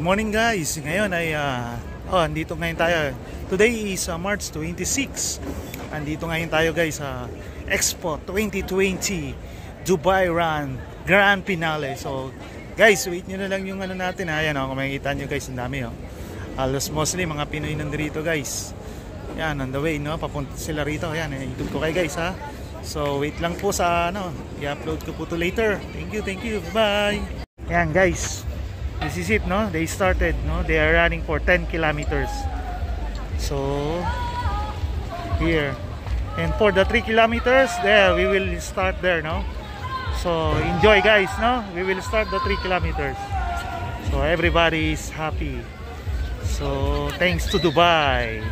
morning guys. Ngayon ay uh, oh, andito ngayon tayo. Today is uh, March 26. Andito ngayon tayo guys sa uh, Expo 2020 Dubai Run Grand Finale. So guys, wait nyo na lang yung ano natin ha. Oh, kung makikita nyo guys, ang dami oh. Halos mostly mga Pinoy nandito guys. Yan, on the way no, papunta sila rito. Yan, eh, ikot ko kay guys ha. So wait lang po sa ano, i-upload ko po to later. Thank you, thank you. Bye. Yan guys. This is it no. They started no. They are running for 10 kilometers. So here. And for the 3 kilometers, there we will start there no. So enjoy guys no. We will start the 3 kilometers. So everybody is happy. So thanks to Dubai.